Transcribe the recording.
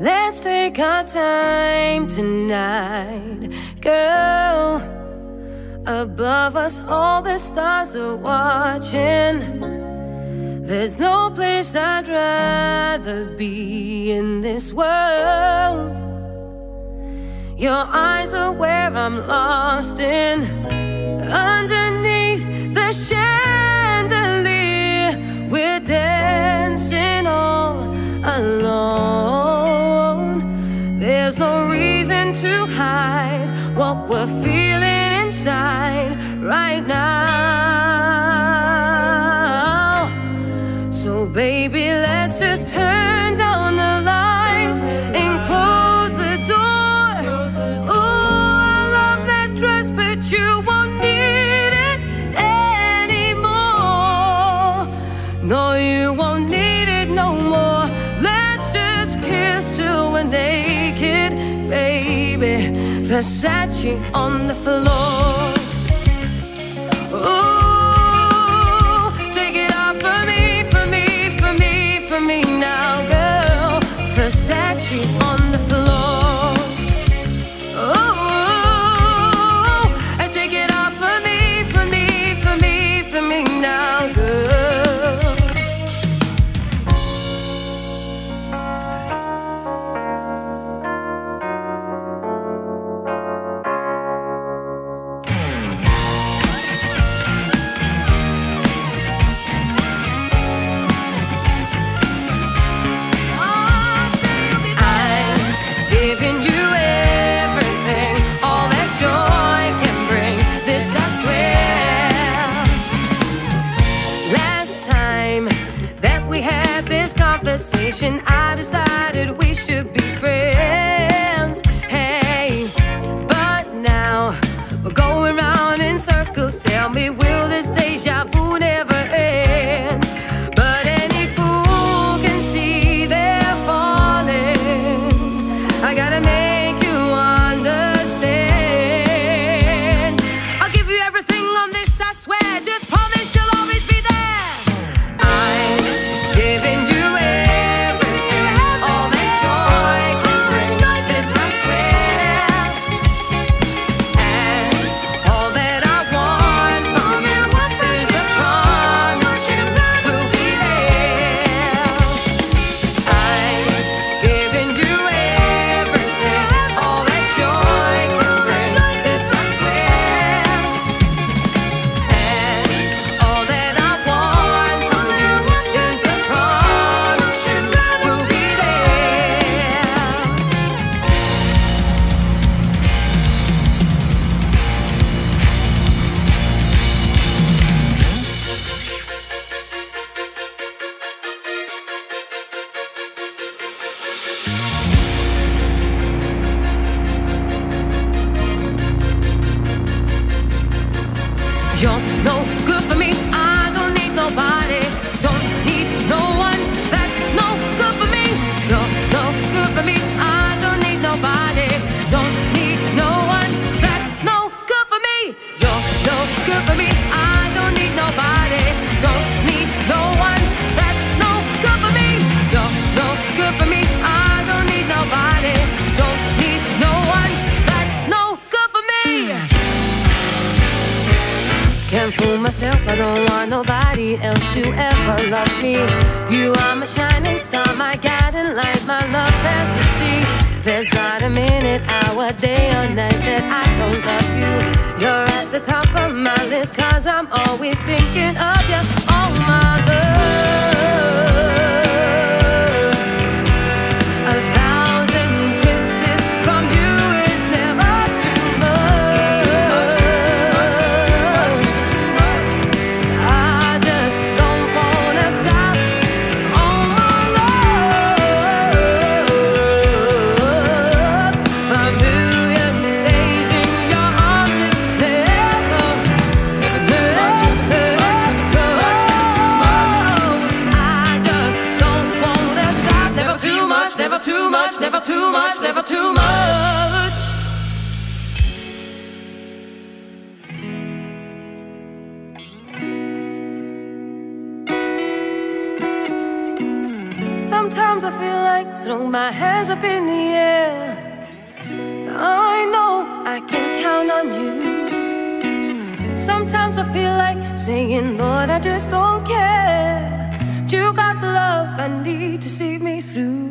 Let's take our time tonight, girl. Above us, all the stars are watching. There's no place I'd rather be in this world. Your eyes are where I'm lost in. Underneath. inside right now. So, baby, let's just turn down the lights and close the door. Ooh, I love that dress, but you won't need it anymore. No, you won't need it no more. Let's just kiss till we're naked, baby. Versace on the floor. conversation. i for myself, I don't want nobody else to ever love me. You are my shining star, my guiding light, my love fantasy. There's not a minute, hour, day, or night that I don't love you. You're at the top of my list, cause I'm always thinking of you. Sometimes I feel like throwing my hands up in the air. I know I can count on you. Sometimes I feel like saying, Lord, I just don't care. But you got the love I need to see me through.